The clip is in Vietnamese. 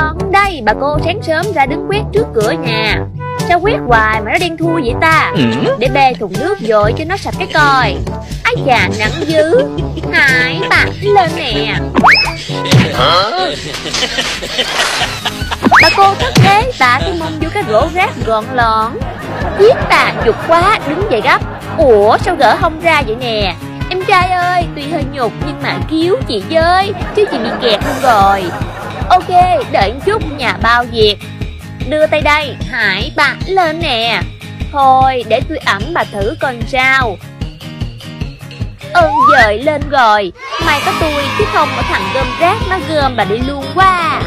Con đây bà cô sáng sớm ra đứng quét trước cửa nhà. Sao quét hoài mà nó đen thui vậy ta? Để bê thùng nước dội cho nó sạch cái coi. Ái chà nắng dữ. Hải bà lên nè. Bà cô thất thế tạ cái mông vô cái rổ rác gọn lọn. Giết bà nhục quá đứng dậy gấp. Ủa sao gỡ không ra vậy nè? Em trai ơi tuy hơi nhục nhưng mà cứu chị với Chứ chị bị kẹt luôn rồi Ok, đợi một chút nhà bao việc. Đưa tay đây, Hải bà lên nè. Thôi, để tôi ẩm bà thử con sao Ơn dời lên rồi. May có tôi, chứ không có thằng gom rác nó gom bà đi luôn quá.